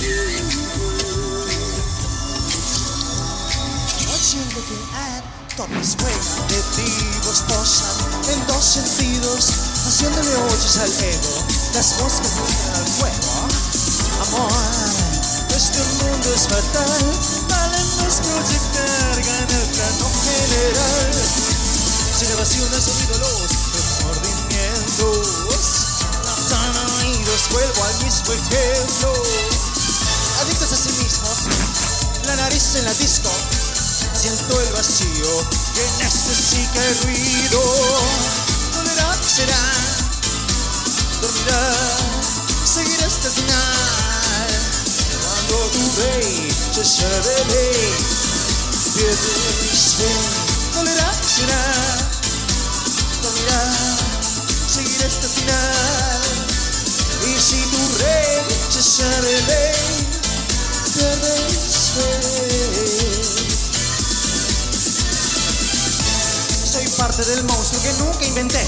Noche looking ah, Tom escuela de vivos posan en dos sentidos, haciéndole hoyos al ego, las moscas brincan al fuego. Amor, nuestro mundo es fatal, valen los proyectar, gana el plano general. Sin evasiones o ídolos, remordimientos, no están oídos, vuelvo al mismo ejemplo. Nariz en la disco siento el vacío que necesita el ruido. Tolerar será, dormirá, seguir hasta el final. Cuando tu rey se revele, pierdes fe. Tolerar será, dormirá, seguir hasta el final. Y si tu rey se revele, pierdes parte del monstruo que nunca inventé.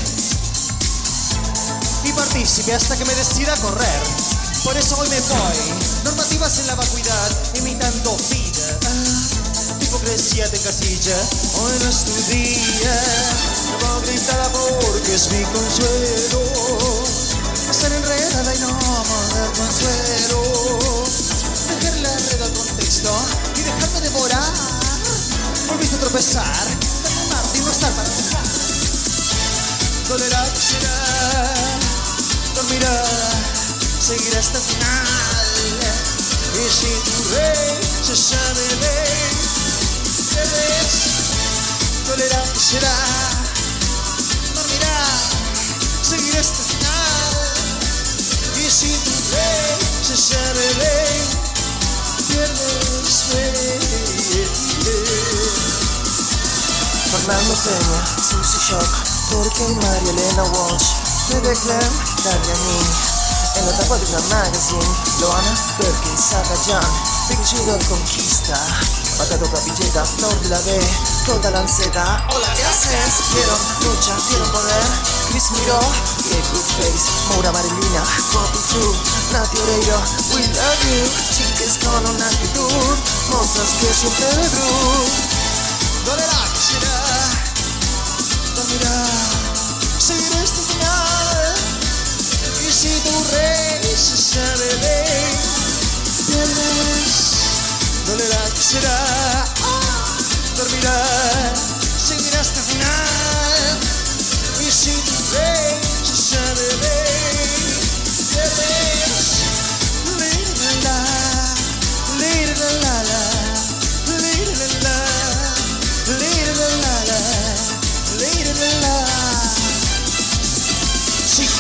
Y partícipe hasta que me decida correr. Por eso hoy me voy. Normativas en la vacuidad, imitando vida. Hipocresía de casilla, hoy no es tu día. No gritar porque es mi consuelo. Ser enredada y no poder consuelo. Dejar la red al contexto y dejarme devorar. Volviste a tropezar Dolerá, será, dormirá, seguirá hasta el final. Y si tu rey se sabe ley, debes, dolerá, será, dormirá, seguirá hasta el final. Y si tu rey se sabe ley, pierdes fe. Fernando Peña, Susie Shock, porque María Elena Walsh, Bebe Clem, Daria Min, en la tapa de una magazine, Loana Perkins, Saga Jan, Big Judo Conquista, Patado Capilleta, Flor de la B, toda la lanceta, hola, ¿qué haces? Vieron lucha, vieron poder, Chris Miró, Good Face, Maura Marilina, Copy True, Nati Oreiro, We Love You, chiques con una actitud, monstruos que siempre de será, dormirá,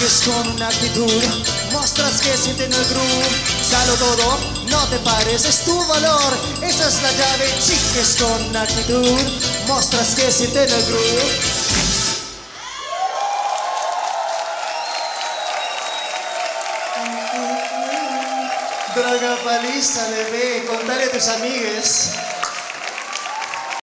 Chiques con una actitud, mostras que sienten el groove. Dalo todo, no te pares, es tu valor. Esa es la llave. Chiques con una actitud, mostras que sienten el groove. Droga paliza, bebé, contale a tus amigues.